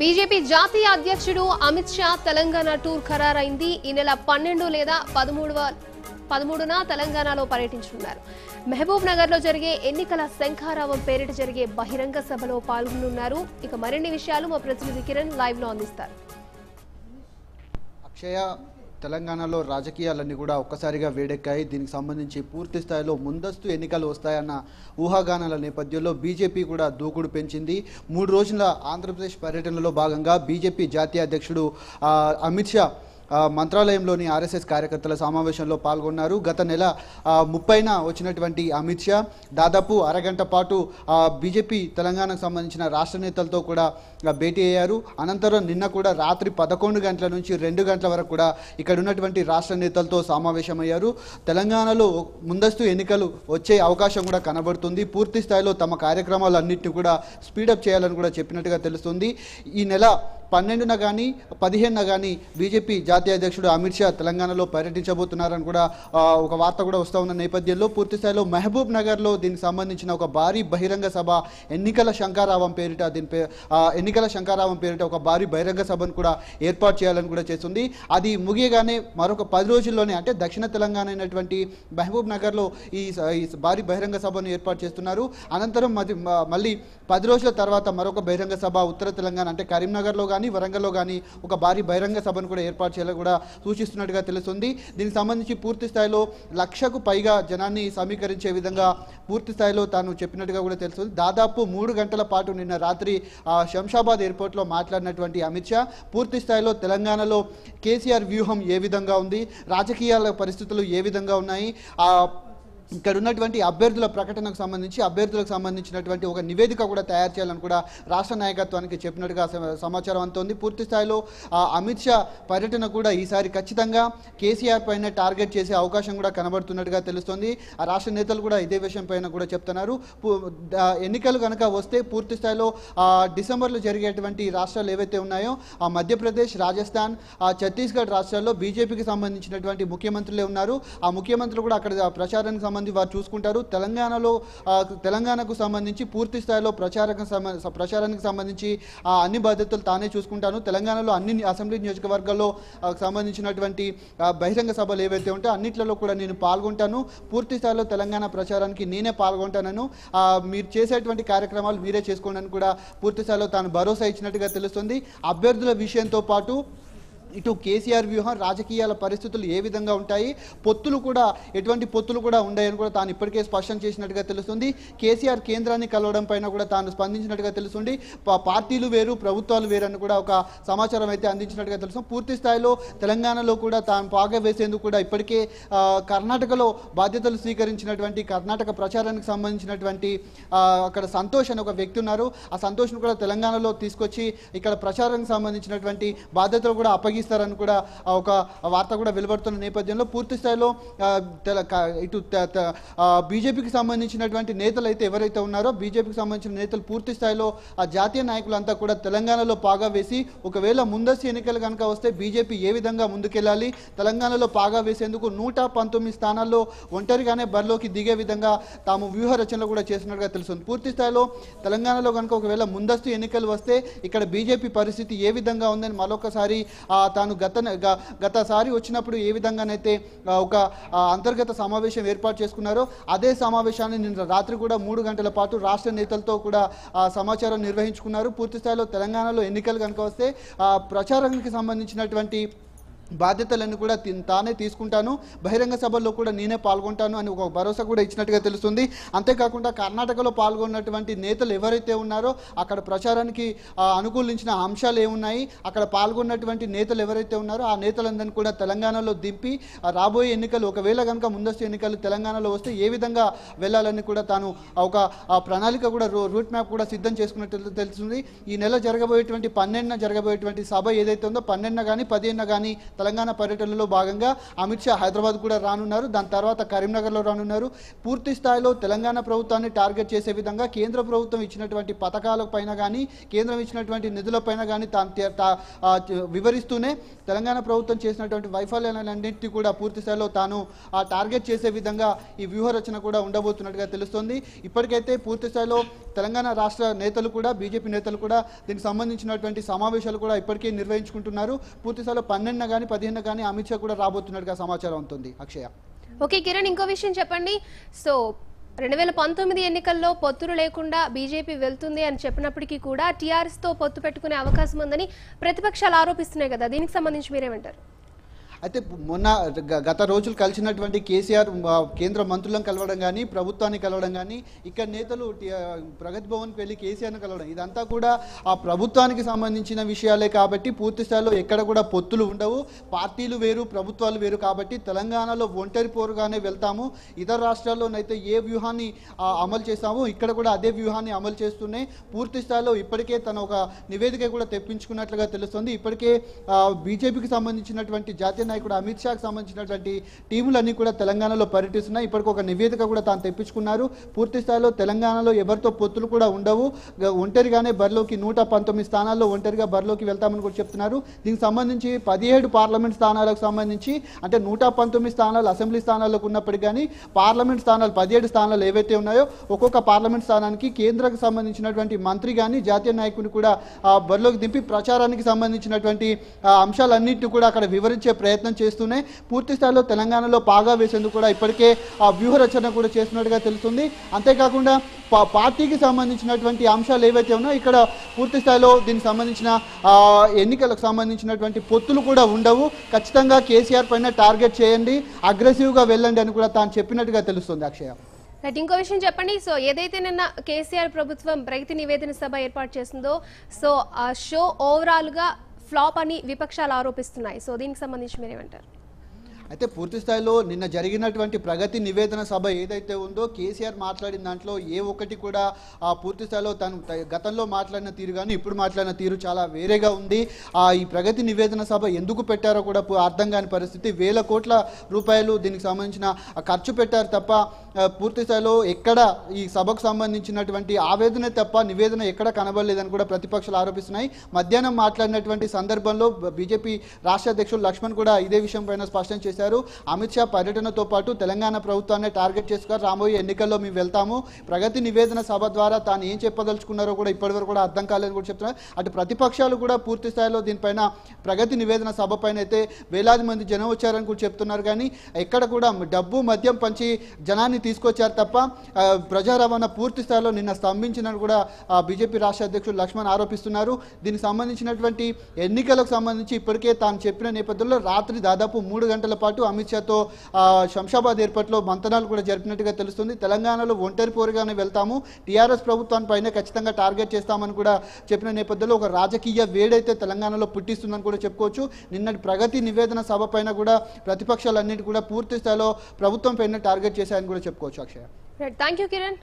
BJP జాతీయ అధ్యక్షుడు Amit Shah Telangana tour ఖరారైంది. ఈ నెల పన్నెండు లేదా పదమూడవ పదమూడున తెలంగాణలో పర్యటించనున్నారు. మహబూబ్ నగర్లో జరిగే ఎన్నికల శంఖారావం పేరిట జరిగే బహిరంగ సభలో పాల్గొనున్నారు. ఇక మరిన్ని విషయాలు మా ప్రతినిధి కిరణ్ లైవ్లో అందిస్తారు. అక్షయ తెలంగాణలో రాజకీయాలన్నీ కూడా ఒక్కసారిగా వేడెక్కాయి. దీనికి సంబంధించి పూర్తి స్థాయిలో ముందస్తు ఎన్నికలు వస్తాయన్న ఊహాగానాల నేపథ్యంలో బీజేపీ కూడా దూకుడు పెంచింది. మూడు రోజుల ఆంధ్రప్రదేశ్ పర్యటనలో భాగంగా బీజేపీ జాతీయ అధ్యక్షుడు అమిత్ షా మంత్రాలయంలోని ఆర్ఎస్ఎస్ కార్యకర్తల సమావేశంలో పాల్గొన్నారు. గత నెల ముప్పైన వచ్చినటువంటి అమిత్ షా దాదాపు అరగంట పాటు బీజేపీ తెలంగాణకు సంబంధించిన రాష్ట్ర నేతలతో కూడా భేటీ అయ్యారు. అనంతరం నిన్న కూడా రాత్రి పదకొండు గంటల నుంచి రెండు గంటల వరకు కూడా ఇక్కడ ఉన్నటువంటి రాష్ట్ర నేతలతో సమావేశమయ్యారు. తెలంగాణలో ముందస్తు ఎన్నికలు వచ్చే అవకాశం కూడా కనబడుతుంది. పూర్తి స్థాయిలో తమ కార్యక్రమాలన్నింటినీ కూడా స్పీడప్ చేయాలని కూడా చెప్పినట్టుగా తెలుస్తుంది. ఈ నెల పన్నెండున కానీ పదిహేనున కానీ బీజేపీ జాతీయ అధ్యక్షుడు అమిత్ షా తెలంగాణలో పర్యటించబోతున్నారని కూడా ఒక వార్త కూడా వస్తూ ఉన్న నేపథ్యంలో పూర్తిస్థాయిలో మహబూబ్ నగర్లో దీనికి సంబంధించిన ఒక భారీ బహిరంగ సభ ఎన్నికల శంకారావం పేరిట దీని పే ఎన్నికల శంకారావం పేరిట ఒక భారీ బహిరంగ సభను కూడా ఏర్పాటు చేయాలని కూడా చేస్తుంది. అది ముగియగానే మరొక పది రోజుల్లోనే అంటే దక్షిణ తెలంగాణ అయినటువంటి మహబూబ్ నగర్లో ఈ స- ఈ భారీ బహిరంగ సభను ఏర్పాటు చేస్తున్నారు. అనంతరం మళ్ళీ పది రోజుల తర్వాత మరొక బహిరంగ సభ ఉత్తర తెలంగాణ అంటే కరీంనగర్లో కానీ వరంగల్లో కానీ ఒక భారీ బహిరంగ సభను కూడా ఏర్పాటు చేయాలని కూడా సూచిస్తున్నట్టుగా తెలుస్తుంది. దీనికి సంబంధించి పూర్తి స్థాయిలో లక్షకు పైగా జనాన్ని సమీకరించే విధంగా పూర్తి స్థాయిలో తాను చెప్పినట్టుగా కూడా తెలుస్తుంది. దాదాపు మూడు గంటల పాటు నిన్న రాత్రి ఆ, శంషాబాద్ ఎయిర్పోర్ట్లో మాట్లాడినటువంటి అమిత్ షా పూర్తి స్థాయిలో తెలంగాణలో కేసీఆర్ వ్యూహం ఏ విధంగా ఉంది? రాజకీయాల పరిస్థితులు ఏ విధంగా ఉన్నాయి? ఇక్కడ ఉన్నటువంటి అభ్యర్థుల ప్రకటనకు సంబంధించి అభ్యర్థులకు సంబంధించినటువంటి ఒక నివేదిక కూడా తయారు చేయాలని కూడా రాష్ట్ర నాయకత్వానికి చెప్పినట్టుగా సమాచారం సమాచారం అంతోంది పూర్తి స్థాయిలో అమిత్ షా పర్యటన కూడా ఈసారి ఖచ్చితంగా కేసీఆర్ పైన టార్గెట్ చేసే అవకాశం కూడా కనబడుతున్నట్టుగా తెలుస్తోంది. ఆ రాష్ట్ర నేతలు కూడా ఇదే విషయం పైన కూడా చెప్తున్నారు. ఎన్నికలు కనుక వస్తే పూర్తి స్థాయిలో డిసెంబర్లో జరిగేటువంటి రాష్ట్రాలు ఏవైతే ఉన్నాయో ఆ మధ్యప్రదేశ్ రాజస్థాన్ ఆ, ఛత్తీస్గఢ్ రాష్ట్రాల్లో బీజేపీకి సంబంధించినటువంటి ముఖ్యమంత్రులే ఉన్నారు. ఆ ముఖ్యమంత్రులు కూడా అక్కడ ప్రచారానికి సంబంధించి వారు చూసుకుంటారు. తెలంగాణలో తెలంగాణకు సంబంధించి పూర్తి స్థాయిలో ప్రచారకు సంబంధ ప్రచారానికి సంబంధించి అన్ని బాధ్యతలు తానే చూసుకుంటాను. తెలంగాణలో అన్ని అసెంబ్లీ నియోజకవర్గాల్లో సంబంధించినటువంటి బహిరంగ సభలు ఏవైతే ఉంటాయో అన్నిట్లలో కూడా నేను పాల్గొంటాను. పూర్తి స్థాయిలో తెలంగాణ ప్రచారానికి నేనే పాల్గొంటానను. మీరు చేసేటువంటి కార్యక్రమాలు మీరే చేసుకోండి అని కూడా పూర్తి స్థాయిలో తాను భరోసా ఇచ్చినట్టుగా తెలుస్తుంది. అభ్యర్థుల విషయంతో పాటు ఇటు కేసీఆర్ వ్యూహం రాజకీయాల పరిస్థితులు ఏ విధంగా ఉంటాయి పొత్తులు కూడా ఎటువంటి పొత్తులు కూడా ఉన్నాయని కూడా తాను ఇప్పటికే స్పష్టం చేసినట్టుగా తెలుస్తుంది. కేసీఆర్ కేంద్రాన్ని కలవడం పైన కూడా తాను స్పందించినట్టుగా తెలుస్తుంది. పార్టీలు వేరు ప్రభుత్వాలు వేరు అని కూడా ఒక సమాచారం అయితే అందించినట్టుగా తెలుసు పూర్తి స్థాయిలో తెలంగాణలో కూడా తాను పాగా వేసేందుకు కూడా ఇప్పటికే కర్ణాటకలో బాధ్యతలు స్వీకరించినటువంటి కర్ణాటక ప్రచారానికి సంబంధించినటువంటి అక్కడ సంతోష్ అని ఒక వ్యక్తి ఉన్నారు. ఆ సంతోష్ను కూడా తెలంగాణలో తీసుకొచ్చి ఇక్కడ ప్రచారానికి సంబంధించినటువంటి బాధ్యతలు కూడా తొలగిస్తారని కూడా ఒక వార్త కూడా వెలువడుతున్న నేపథ్యంలో పూర్తి స్థాయిలో తెల- ఇటు బీజేపీకి సంబంధించినటువంటి నేతలు అయితే ఎవరైతే ఉన్నారో బీజేపీకి సంబంధించిన నేతలు పూర్తి స్థాయిలో ఆ జాతీయ నాయకులంతా కూడా తెలంగాణలో పాగా వేసి ఒకవేళ ముందస్తు ఎన్నికలు కనుక వస్తే బీజేపీ ఏ విధంగా ముందుకెళ్ళాలి? తెలంగాణలో పాగా వేసేందుకు నూట పంతొమ్మిది స్థానాల్లో ఒంటరిగానే బరిలోకి దిగే విధంగా తాము వ్యూహ రచనలు కూడా చేస్తున్నట్టుగా తెలుస్తుంది. పూర్తి స్థాయిలో తెలంగాణలో కనుక ఒకవేళ ముందస్తు ఎన్నికలు వస్తే ఇక్కడ బీజేపీ పరిస్థితి ఏ విధంగా ఉందని మరొకసారి ఆ, తాను గత గ- గతసారి వచ్చినప్పుడు ఏ విధంగానైతే ఒక అంతర్గత సమావేశం ఏర్పాటు చేసుకున్నారో అదే సమావేశాన్ని నిన్న రాత్రి కూడా మూడు గంటల పాటు రాష్ట్ర నేతలతో కూడా సమాచారం నిర్వహించుకున్నారు. పూర్తి స్థాయిలో తెలంగాణలో ఎన్నికలు కనుక వస్తే ప్రచారానికి సంబంధించినటువంటి బాధ్యతలన్నీ కూడా తానే తీసుకుంటాను. బహిరంగ సభల్లో కూడా నేనే పాల్గొంటాను అని ఒక భరోసా కూడా ఇచ్చినట్టుగా తెలుస్తుంది. అంతేకాకుండా కర్ణాటకలో పాల్గొన్నటువంటి నేతలు ఎవరైతే ఉన్నారో అక్కడ ప్రచారానికి అనుకూలించిన అంశాలు ఏమున్నాయి? అక్కడ పాల్గొన్నటువంటి నేతలు ఎవరైతే ఉన్నారో ఆ నేతలందరినీ కూడా తెలంగాణలో దింపి రాబోయే ఎన్నికలు ఒకవేళ కనుక ముందస్తు ఎన్నికలు తెలంగాణలో వస్తే ఏ విధంగా వెళ్ళాలని కూడా తాను ఒక ప్రణాళిక కూడా రూట్ మ్యాప్ కూడా సిద్ధం చేసుకున్నట్టు తెలుస్తుంది. ఈ నెల జరగబోయేటువంటి పన్నెండున జరగబోయేటువంటి సభ ఏదైతే ఉందో పన్నెండున కానీ పదిహేనున కానీ తెలంగాణ పర్యటనలో భాగంగా అమిత్ షా హైదరాబాద్ కూడా రానున్నారు. దాని తర్వాత కరీంనగర్లో రానున్నారు. పూర్తి స్థాయిలో తెలంగాణ ప్రభుత్వాన్ని టార్గెట్ చేసే విధంగా కేంద్ర ప్రభుత్వం ఇచ్చినటువంటి పథకాల పైన కానీ కేంద్రం ఇచ్చినటువంటి నిధులపైన కానీ తాను వివరిస్తూనే తెలంగాణ ప్రభుత్వం చేసినటువంటి వైఫల్యాలన్నింటినీ కూడా పూర్తి స్థాయిలో తాను ఆ టార్గెట్ చేసే విధంగా ఈ వ్యూహరచన కూడా ఉండబోతున్నట్టుగా తెలుస్తోంది. ఇప్పటికైతే పూర్తి స్థాయిలో తెలంగాణ రాష్ట్ర నేతలు కూడా బీజేపీ నేతలు కూడా దీనికి సంబంధించినటువంటి సమావేశాలు కూడా ఇప్పటికే నిర్వహించుకుంటున్నారు. పూర్తి స్థాయిలో పన్నెండున కానీ పదిహేను కానీ అమిత్ షా కూడా రాబోతున్నట్టుగా సమాచారం ఉంటుంది అక్షయ. ఓకే కిరణ్ ఇంకో విషయం చెప్పండి. సో రెండు వేల పంతొమ్మిది ఎన్నికల్లో పొత్తులు లేకుండా బీజేపీ వెళ్తుంది అని చెప్పినప్పటికీ కూడా టీఆర్ఎస్తో పొత్తు పెట్టుకునే అవకాశం ఉందని ప్రతిపక్షాలు ఆరోపిస్తున్నాయి కదా. దీనికి సంబంధించి మీరేమంటారు? అయితే మొన్న గత రోజులు కలిసినటువంటి కేసీఆర్ కేంద్ర మంత్రులను కలవడం కానీ ప్రభుత్వాన్ని కలవడం కానీ ఇక్కడ నేతలు ప్రగతి భవన్కి వెళ్ళి కేసీఆర్ని కలవడం ఇదంతా కూడా ఆ ప్రభుత్వానికి సంబంధించిన విషయాలే కాబట్టి పూర్తి స్థాయిలో ఎక్కడ కూడా పొత్తులు ఉండవు. పార్టీలు వేరు ప్రభుత్వాలు వేరు కాబట్టి తెలంగాణలో ఒంటరి పోరుగానే వెళ్తాము. ఇతర రాష్ట్రాల్లోనైతే ఏ వ్యూహాన్ని అమలు చేస్తామో ఇక్కడ కూడా అదే వ్యూహాన్ని అమలు చేస్తూనే పూర్తి స్థాయిలో ఇప్పటికే తన ఒక నివేదిక కూడా తెప్పించుకున్నట్లుగా తెలుస్తుంది. ఇప్పటికే బీజేపీకి సంబంధించినటువంటి జాతీయ నాయకుడు అమిత్ షాకు సంబంధించినటువంటి టీములన్నీ కూడా తెలంగాణలో పర్యటిస్తున్నాయి. ఇప్పటికి ఒక నివేదిక కూడా తాను తెప్పించుకున్నారు. పూర్తి స్థాయిలో తెలంగాణలో ఎవరితో పొత్తులు కూడా ఉండవు. ఒంటరిగానే బరిలోకి నూట పంతొమ్మిది స్థానాల్లో ఒంటరిగా బరిలోకి వెళ్తామని కూడా చెప్తున్నారు. దీనికి సంబంధించి పదిహేడు పార్లమెంట్ స్థానాలకు సంబంధించి అంటే నూట పంతొమ్మిది స్థానాలు అసెంబ్లీ స్థానాలకు ఉన్నప్పటికీ కానీ పార్లమెంట్ స్థానాలు పదిహేడు స్థానాలు ఏవైతే ఉన్నాయో ఒక్కొక్క పార్లమెంట్ స్థానానికి కేంద్రకు సంబంధించినటువంటి మంత్రి కానీ జాతీయ నాయకుని కూడా బరిలోకి దింపి ప్రచారానికి సంబంధించినటువంటి అంశాలన్నింటినీ కూడా అక్కడ వివరించే ప్రయత్నం చేస్తూనే పూర్తి స్థాయిలో తెలంగాణలో పాగా వేసేందుకు కూడా ఇప్పటికే ఆ వ్యూహ రచన కూడా చేస్తున్నట్టుగా తెలుస్తుంది. అంతేకాకుండా పార్టీకి సంబంధించినటువంటి అంశాలు ఏవైతే ఉన్నాయో ఇక్కడ పూర్తి స్థాయిలో దీనికి సంబంధించిన ఎన్నికలకు సంబంధించినటువంటి పొత్తులు కూడా ఉండవు. ఖచ్చితంగా కేసీఆర్ పైన టార్గెట్ చేయండి. అగ్రెసివ్గా వెళ్ళండి అని కూడా తాను చెప్పినట్టుగా తెలుస్తుంది అక్షయ. రైట్ ఇంకో విషయం చెప్పండి. సో ఏదైతే నిన్న కేసీఆర్ ప్రభుత్వం రైతు నివేదన సభ ఏర్పాటు చేసిందో సో ఆ షో ఓవరాల్గా ఫ్లాప్ అని విపక్షాలు ఆరోపిస్తున్నాయి. సో దీనికి సంబంధించి మీరేమంటారు? అయితే పూర్తి స్థాయిలో నిన్న జరిగినటువంటి ప్రగతి నివేదన సభ ఏదైతే ఉందో కేసీఆర్ మాట్లాడిన దాంట్లో ఏ ఒక్కటి కూడా ఆ పూర్తి స్థాయిలో తను గతంలో మాట్లాడిన తీరు కానీ ఇప్పుడు మాట్లాడిన తీరు చాలా వేరేగా ఉంది. ఆ ఈ ప్రగతి నివేదన సభ ఎందుకు పెట్టారో కూడా అర్థం కాని పరిస్థితి. వేల కోట్ల రూపాయలు దీనికి సంబంధించిన ఖర్చు పెట్టారు తప్ప పూర్తి స్థాయిలో ఎక్కడ ఈ సభకు సంబంధించినటువంటి ఆవేదన తప్ప నివేదన ఎక్కడ కనబడలేదని కూడా ప్రతిపక్షాలు ఆరోపిస్తున్నాయి. మధ్యాహ్నం మాట్లాడినటువంటి సందర్భంలో బీజేపీ రాష్ట్ర అధ్యక్షుడు లక్ష్మణ్ కూడా ఇదే విషయం పైన స్పష్టం చేశారు. అమిత్ షా పర్యటనతో పాటు తెలంగాణ ప్రభుత్వాన్ని టార్గెట్ చేసుకుని రాబోయే ఎన్నికల్లో మేము వెళ్తాము. ప్రగతి నివేదన సభ ద్వారా తాను ఏం చెప్పదలుచుకున్నారో కూడా ఇప్పటివరకు కూడా అర్థం కాలేదని కూడా చెప్తున్నారు. అటు ప్రతిపక్షాలు కూడా పూర్తి స్థాయిలో దీనిపైన ప్రగతి నివేదన సభ పైన అయితే వేలాది మంది జనం వచ్చారని కూడా చెప్తున్నారు. కానీ ఎక్కడ కూడా డబ్బు మద్యం పంచి జనాన్ని తీసుకొచ్చారు తప్ప ప్రజా రవాణా పూర్తి స్థాయిలో నిన్న స్తంభించినట్టు కూడా బీజేపీ రాష్ట్ర అధ్యక్షుడు లక్ష్మణ్ ఆరోపిస్తున్నారు. దీనికి సంబంధించినటువంటి ఎన్నికలకు సంబంధించి ఇప్పటికే తాను చెప్పిన నేపథ్యంలో రాత్రి దాదాపు మూడు గంటల పాటు అమిత్ షాతో శంషాబాద్ ఏర్పాటులో మంతనాలు కూడా జరిపినట్టుగా తెలుస్తుంది. తెలంగాణలో ఒంటరి పోరుగానే వెళ్తాము. టీఆర్ఎస్ ప్రభుత్వాన్ని పైన ఖచ్చితంగా టార్గెట్ చేస్తామని కూడా చెప్పిన నేపథ్యంలో ఒక రాజకీయ వేడైతే తెలంగాణలో పుట్టిస్తుందని కూడా చెప్పుకోవచ్చు. నిన్నటి ప్రగతి నివేదన సభ పైన కూడా ప్రతిపక్షాలన్నిటి కూడా పూర్తి స్థాయిలో ప్రభుత్వం పైన టార్గెట్ చేశాయని కూడా చెప్పుకోవచ్చు అక్షయ. Thank you Kiran